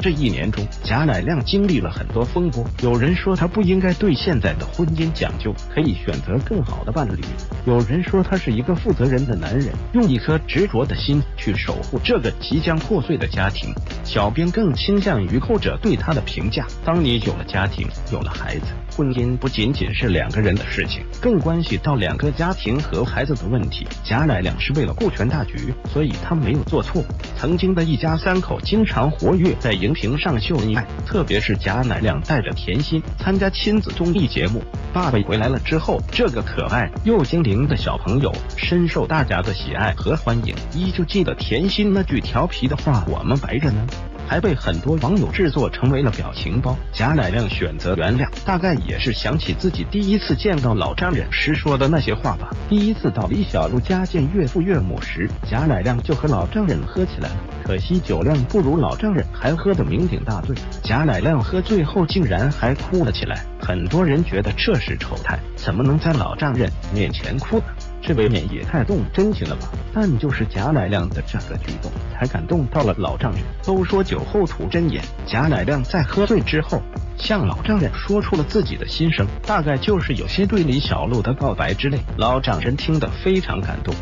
这一年中，贾乃亮经历了很多风波。有人说他不应该对现在的婚姻讲究，可以选择更好的伴侣；有人说他是一个负责任的男人，用一颗执着的心去守护这个即将破碎的家庭。小编更倾向于后者对他的评价：当你有了家庭，有了孩子，婚姻不仅仅是两个人的事情，更关系到两个家庭和孩子的问题。贾乃亮是为了顾全大局，所以他没有做错。曾经的一家三口经常活跃在荧屏上秀恩爱，特别是贾乃亮带着甜心参加亲子综艺节目《爸爸回来了》之后，这个可爱又精灵的小朋友深受大家的喜爱和欢迎。依旧记得甜心那句调皮的话：“我们白着呢。”还被很多网友制作成为了表情包。贾乃亮选择原谅，大概也是想起自己第一次见到老丈人时说的那些话吧。第一次到李小璐家见岳父岳母时，贾乃亮就和老丈人喝起来了，可惜酒量不如老丈人，还喝得酩酊大醉。贾乃亮喝醉后竟然还哭了起来，很多人觉得这是丑态，怎么能在老丈人面前哭呢？这未免也太动真情了吧！但就是贾乃亮的这个举动，才感动到了老丈人。都说酒后吐真言，贾乃亮在喝醉之后，向老丈人说出了自己的心声，大概就是有些对李小璐的告白之类。老丈人听得非常感动，